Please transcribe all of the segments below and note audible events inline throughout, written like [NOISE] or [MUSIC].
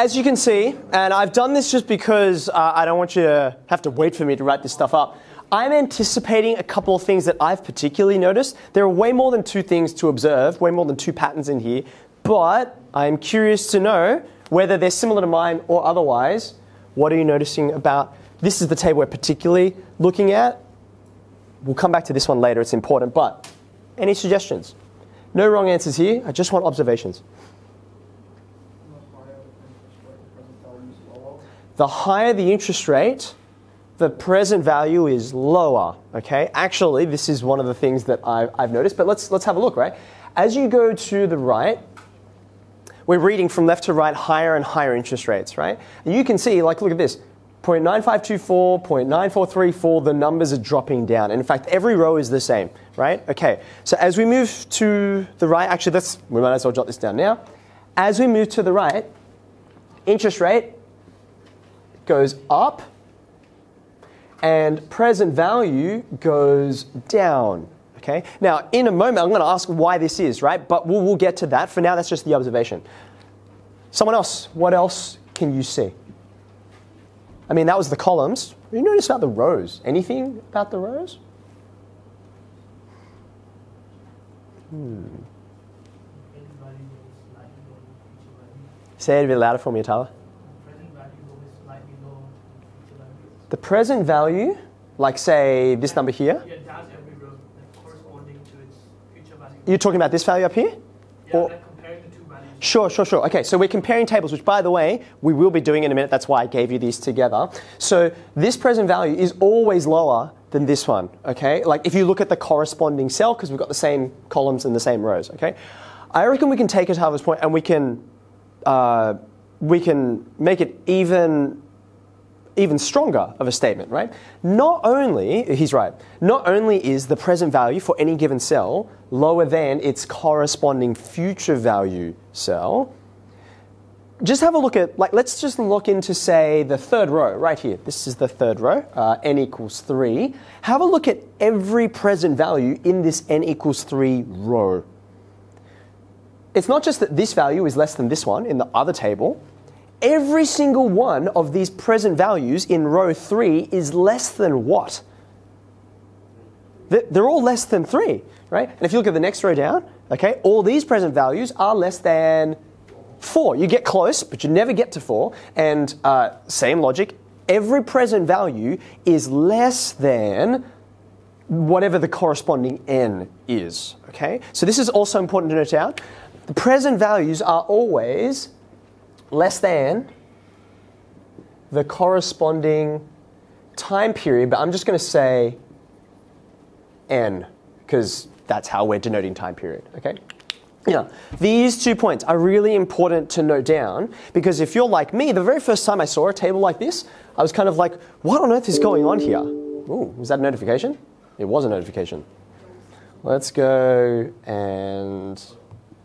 as you can see, and I've done this just because uh, I don't want you to have to wait for me to write this stuff up. I'm anticipating a couple of things that I've particularly noticed. There are way more than two things to observe, way more than two patterns in here, but I'm curious to know whether they're similar to mine or otherwise. What are you noticing about this is the table we're particularly looking at. We'll come back to this one later, it's important, but any suggestions? No wrong answers here, I just want observations. The higher the interest rate, the present value is lower. Okay, actually, this is one of the things that I've, I've noticed. But let's let's have a look. Right, as you go to the right, we're reading from left to right higher and higher interest rates. Right, and you can see, like, look at this. 0.9524, 0.9434, the numbers are dropping down. And in fact, every row is the same, right? Okay, so as we move to the right, actually, let's, we might as well jot this down now. As we move to the right, interest rate goes up and present value goes down. Okay. Now, in a moment, I'm going to ask why this is, right? But we'll, we'll get to that. For now, that's just the observation. Someone else, what else can you see? I mean, that was the columns. You notice about the rows? Anything about the rows? Hmm. Say it a bit louder for me, Tyler. Present value, like say this number here. Yeah, that's every row corresponding to its future value. You're talking about this value up here? Yeah, Or- like comparing the two values. Sure, sure, sure. Okay, so we're comparing tables, which by the way, we will be doing in a minute. That's why I gave you these together. So this present value is always lower than this one, okay? Like if you look at the corresponding cell, because we've got the same columns and the same rows, okay? I reckon we can take it to Harvard's point and we can, uh, we can make it even even stronger of a statement, right? Not only, he's right, not only is the present value for any given cell lower than its corresponding future value cell, just have a look at, like, let's just look into, say, the third row right here. This is the third row, uh, n equals 3. Have a look at every present value in this n equals 3 row. It's not just that this value is less than this one in the other table, every single one of these present values in row 3 is less than what? They're all less than 3, right? And if you look at the next row down, okay, all these present values are less than 4. You get close, but you never get to 4. And uh, same logic, every present value is less than whatever the corresponding n is, okay? So this is also important to note out. The present values are always less than the corresponding time period, but I'm just going to say n because that's how we're denoting time period, okay? Yeah, these two points are really important to note down because if you're like me, the very first time I saw a table like this, I was kind of like, what on earth is going on here? Ooh, was that a notification? It was a notification. Let's go and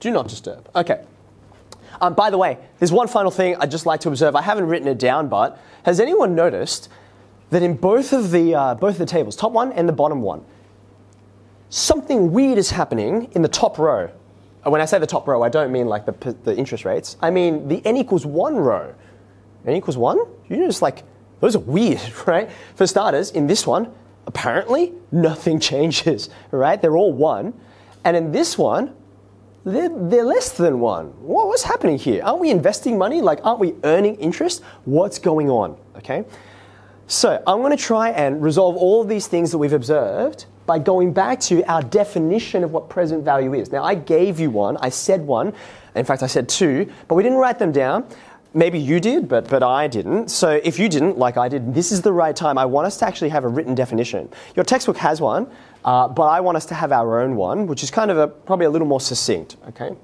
do not disturb. Okay. Um, by the way, there's one final thing I'd just like to observe. I haven't written it down, but has anyone noticed that in both of the uh, both of the tables, top one and the bottom one, something weird is happening in the top row. And when I say the top row, I don't mean like the, the interest rates. I mean the n equals one row. n equals one? You just like those are weird, [LAUGHS] right? For starters, in this one, apparently nothing [LAUGHS] changes, right? They're all one. And in this one, they're, they're less than one. What, what's happening here? Aren't we investing money? Like, aren't we earning interest? What's going on? Okay. So I'm going to try and resolve all of these things that we've observed by going back to our definition of what present value is. Now, I gave you one, I said one, in fact, I said two, but we didn't write them down. Maybe you did, but, but I didn't. So if you didn't, like I did, this is the right time. I want us to actually have a written definition. Your textbook has one, uh, but I want us to have our own one, which is kind of a, probably a little more succinct, okay?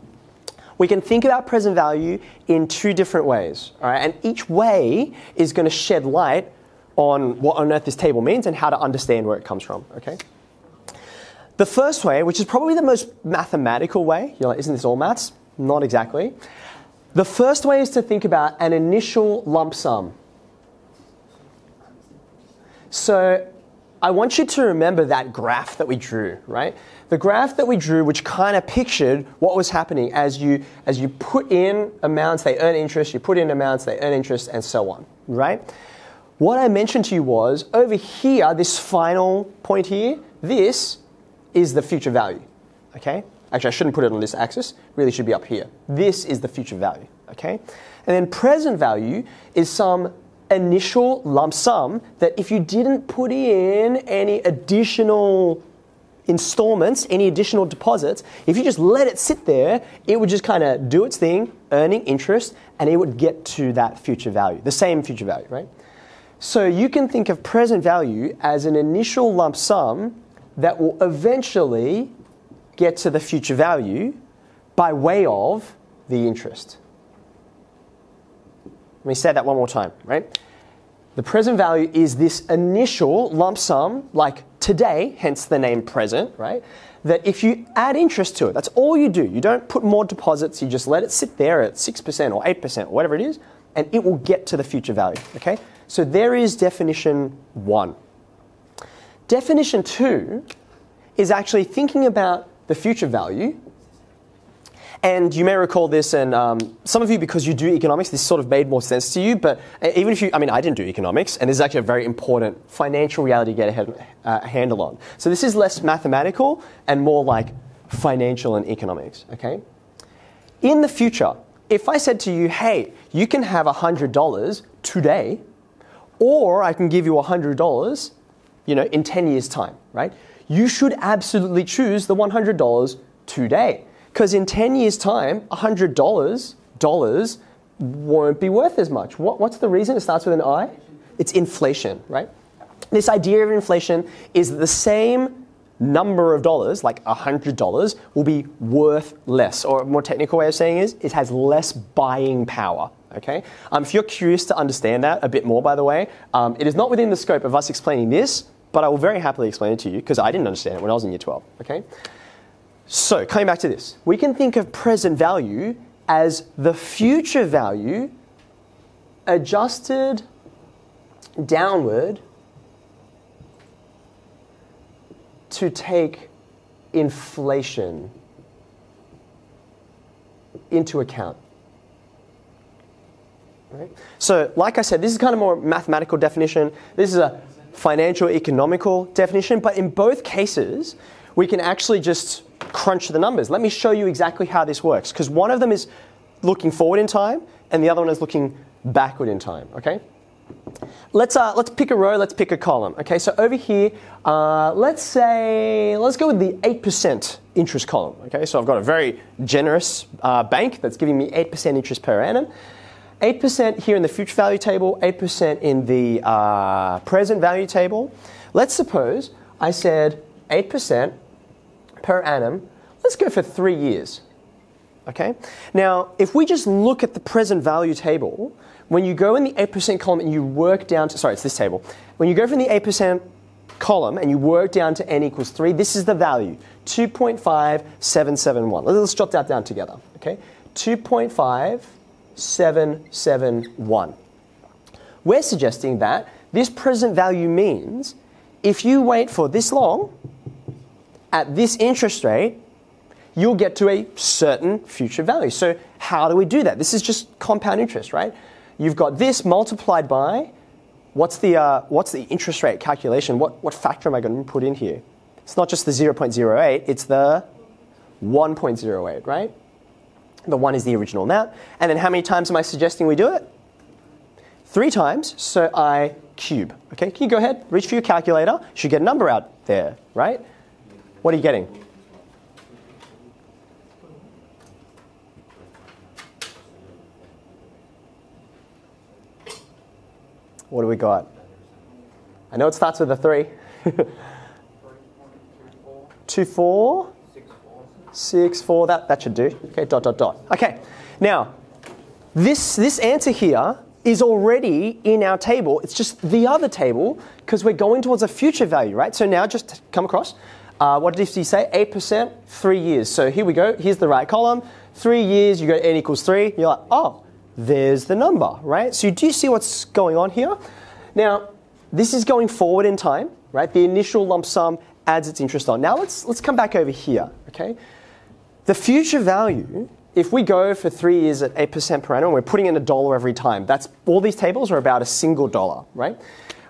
We can think about present value in two different ways, all right? And each way is going to shed light on what on earth this table means and how to understand where it comes from, okay? The first way, which is probably the most mathematical way, you're like, isn't this all maths? Not exactly. The first way is to think about an initial lump sum. So I want you to remember that graph that we drew, right? The graph that we drew, which kind of pictured what was happening as you as you put in amounts, they earn interest. You put in amounts, they earn interest, and so on, right? What I mentioned to you was over here, this final point here, this is the future value. Okay? Actually, I shouldn't put it on this axis. Really should be up here. This is the future value. Okay? And then present value is some initial lump sum that if you didn't put in any additional installments, any additional deposits, if you just let it sit there, it would just kind of do its thing, earning interest, and it would get to that future value, the same future value, right? So you can think of present value as an initial lump sum that will eventually get to the future value by way of the interest. Let me say that one more time, right? The present value is this initial lump sum, like today, hence the name present, right? That if you add interest to it, that's all you do. You don't put more deposits, you just let it sit there at 6% or 8% or whatever it is, and it will get to the future value, okay? So there is definition one. Definition two is actually thinking about the future value and you may recall this, and um, some of you, because you do economics, this sort of made more sense to you. But uh, even if you, I mean, I didn't do economics, and this is actually a very important financial reality to get a, head, uh, a handle on. So this is less mathematical and more like financial and economics, okay? In the future, if I said to you, hey, you can have $100 today, or I can give you $100, you know, in 10 years' time, right? You should absolutely choose the $100 today because in 10 years' time, $100 won't be worth as much. What, what's the reason? It starts with an I? It's inflation, right? This idea of inflation is the same number of dollars, like $100, will be worth less. Or a more technical way of saying is it has less buying power. Okay? Um, if you're curious to understand that a bit more, by the way, um, it is not within the scope of us explaining this, but I will very happily explain it to you because I didn't understand it when I was in year 12. Okay? So, coming back to this, we can think of present value as the future value adjusted downward to take inflation into account. Right? So, like I said, this is kind of more mathematical definition. This is a financial economical definition, but in both cases, we can actually just crunch the numbers. Let me show you exactly how this works because one of them is looking forward in time and the other one is looking backward in time, okay? Let's, uh, let's pick a row, let's pick a column. Okay, so over here, uh, let's say, let's go with the 8% interest column. Okay, so I've got a very generous uh, bank that's giving me 8% interest per annum. 8% here in the future value table, 8% in the uh, present value table. Let's suppose I said 8% per annum. Let's go for three years. Okay? Now, if we just look at the present value table, when you go in the 8% column and you work down to, sorry, it's this table. When you go from the 8% column and you work down to n equals 3, this is the value 2.5771. Let's jot that down together. Okay? 2.5771. We're suggesting that this present value means if you wait for this long, at this interest rate, you'll get to a certain future value. So, how do we do that? This is just compound interest, right? You've got this multiplied by what's the, uh, what's the interest rate calculation? What, what factor am I going to put in here? It's not just the 0.08, it's the 1.08, right? The 1 is the original amount. And then how many times am I suggesting we do it? Three times, so I cube. Okay, can you go ahead, reach for your calculator? Should get a number out there, right? What are you getting? What do we got? I know it starts with a three. [LAUGHS] Two, four, six, four. That, that should do. Okay, dot, dot, dot. Okay, now, this, this answer here is already in our table. It's just the other table because we're going towards a future value, right? So now just come across. Uh, what did he say? 8%, three years. So here we go. Here's the right column. Three years, you go n equals three. You're like, oh, there's the number, right? So do you see what's going on here? Now, this is going forward in time. right? The initial lump sum adds its interest on. Now let's, let's come back over here, okay? The future value, if we go for three years at 8% per annum, we're putting in a dollar every time. That's all these tables are about a single dollar, right?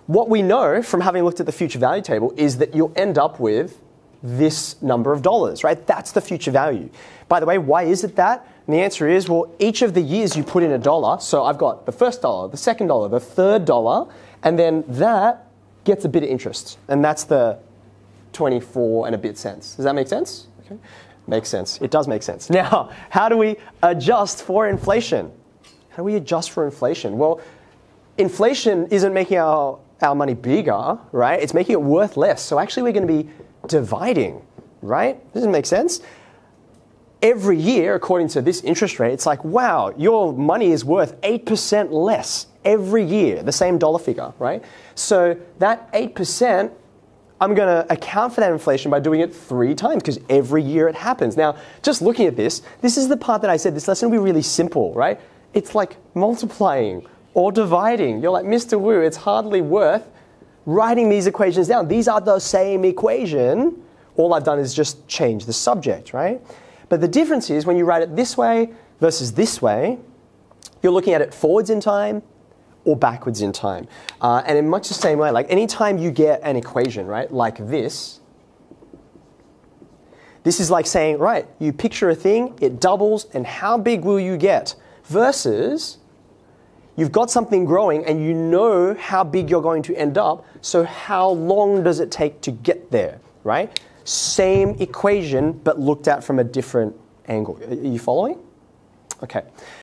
What we know from having looked at the future value table is that you'll end up with this number of dollars, right? That's the future value. By the way, why is it that? And the answer is well, each of the years you put in a dollar, so I've got the first dollar, the second dollar, the third dollar, and then that gets a bit of interest. And that's the 24 and a bit cents. Does that make sense? Okay. Makes sense. It does make sense. [LAUGHS] Now, how do we adjust for inflation? How do we adjust for inflation? Well, inflation isn't making our, our money bigger, right? It's making it worth less. So actually, we're going to be dividing, right? Doesn't make sense? Every year, according to this interest rate, it's like, wow, your money is worth 8% less every year, the same dollar figure, right? So that 8% I'm going to account for that inflation by doing it three times because every year it happens. Now, just looking at this, this is the part that I said this lesson will be really simple, right? It's like multiplying or dividing. You're like, Mr. Woo, it's hardly worth writing these equations down. These are the same equation. All I've done is just change the subject, right? But the difference is when you write it this way versus this way, you're looking at it forwards in time or backwards in time. Uh, and in much the same way, like anytime you get an equation, right, like this, this is like saying, right, you picture a thing, it doubles, and how big will you get? Versus, you've got something growing and you know how big you're going to end up, so how long does it take to get there, right? Same equation, but looked at from a different angle. Are you following? Okay.